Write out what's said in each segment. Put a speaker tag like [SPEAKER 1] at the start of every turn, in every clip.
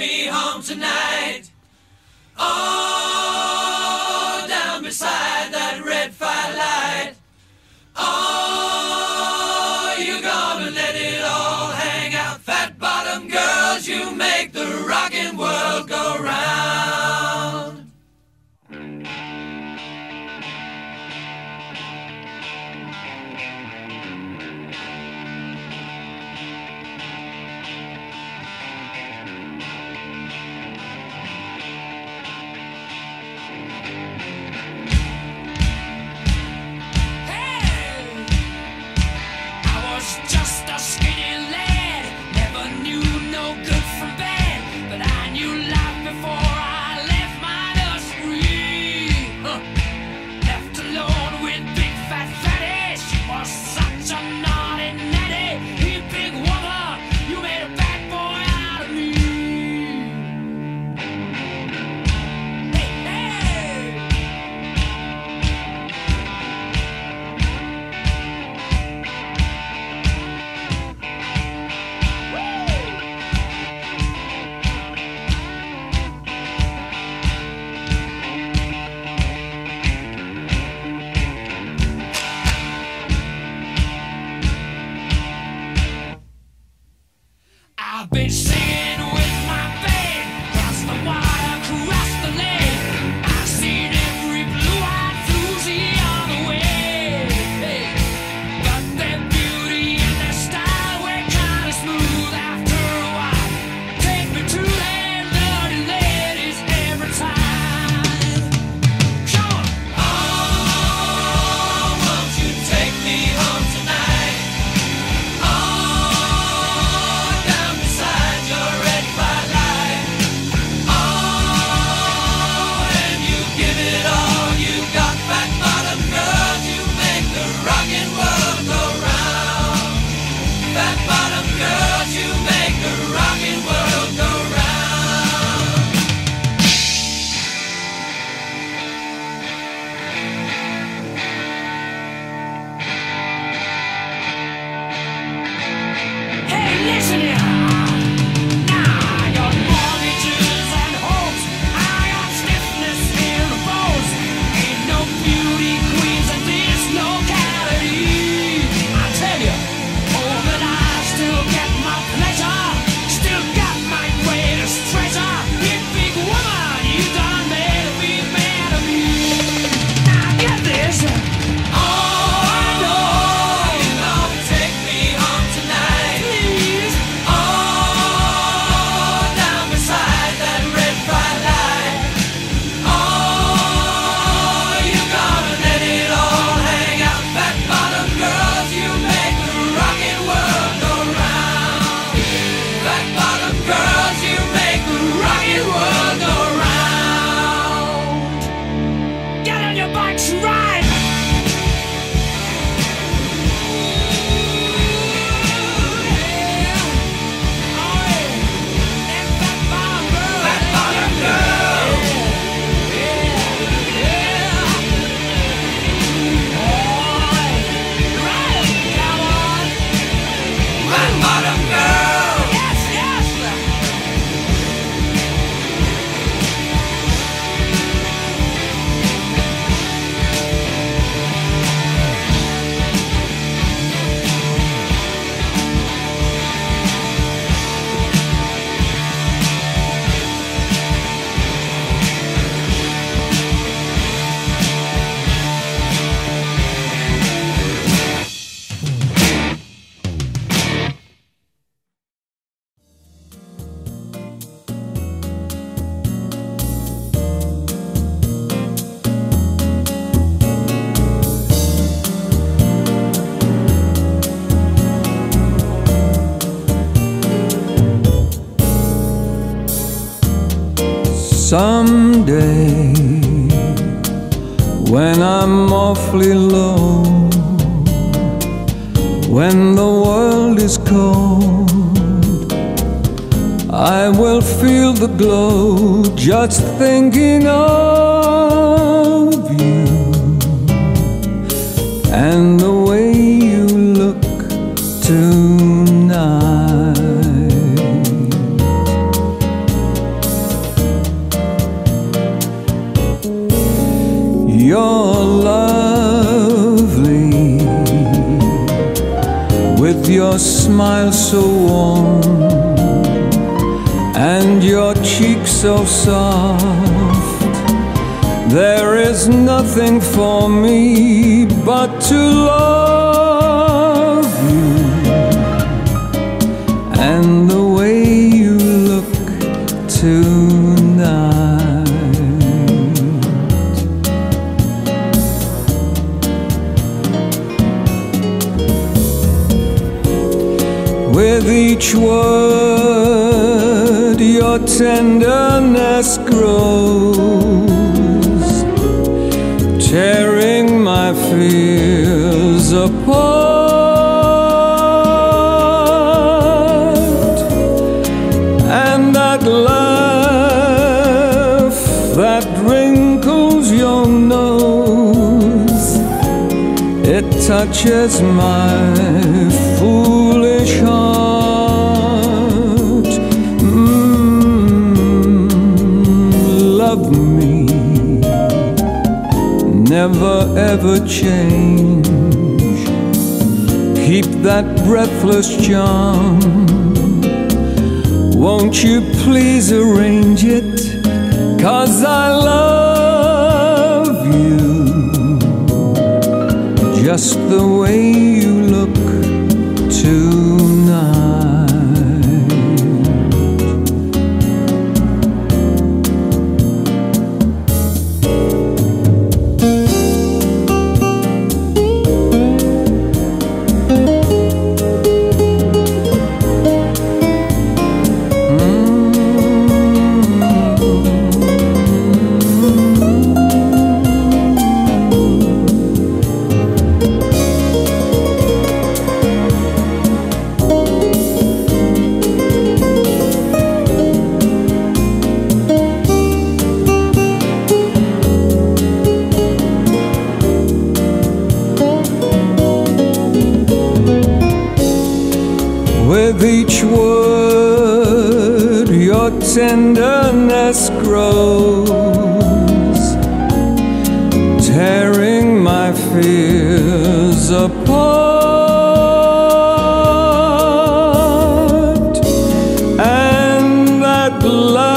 [SPEAKER 1] me home tonight. Oh. bitch, see Someday, when I'm awfully low, when the world is cold, I will feel the glow just thinking of you and the You're lovely with your smile so warm and your cheeks so soft. There is nothing for me but to love each word, your tenderness grows, tearing my fears apart. And that laugh that wrinkles your nose, it touches my foolish heart. Never ever change. Keep that breathless charm. Won't you please arrange it? Cause I love you just the way you my fears apart. And that laugh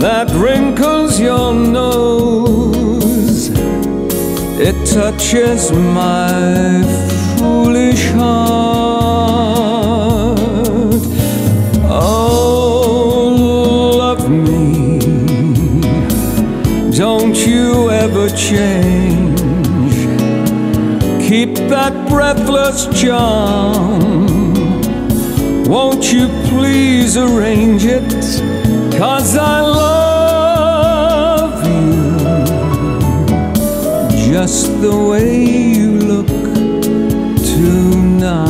[SPEAKER 1] that wrinkles your nose, it touches my change. Keep that breathless charm. Won't you please arrange it? Cause I love you just the way you look tonight.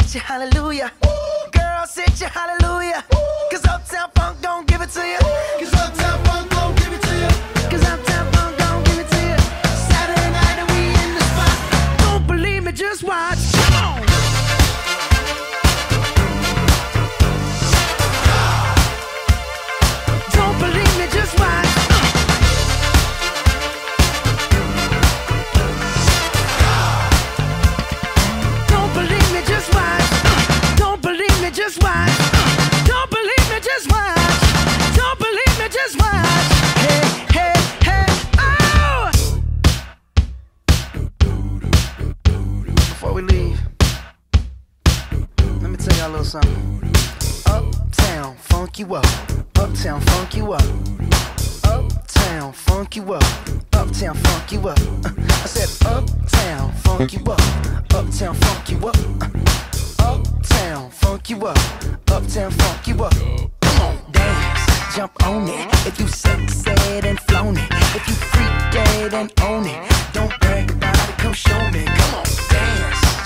[SPEAKER 2] sit you hallelujah. Ooh. Girl, sit you hallelujah. Ooh. Cause Uptown Funk don't little something. Uptown, funk you up. Uptown, funk you up. Uptown, funk you up. Uptown, funk you up. Uh, I said, Uptown, funk you up. Uptown, funk you up. Uh, uptown, funk you up. Uptown, funk you up. Come on, dance, jump on it. If you succeed and flown it, if you freak dead and own it, don't brag about it, come show me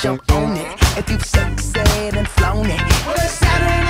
[SPEAKER 2] don't own it. If you've sexed and flown it, what a Saturday.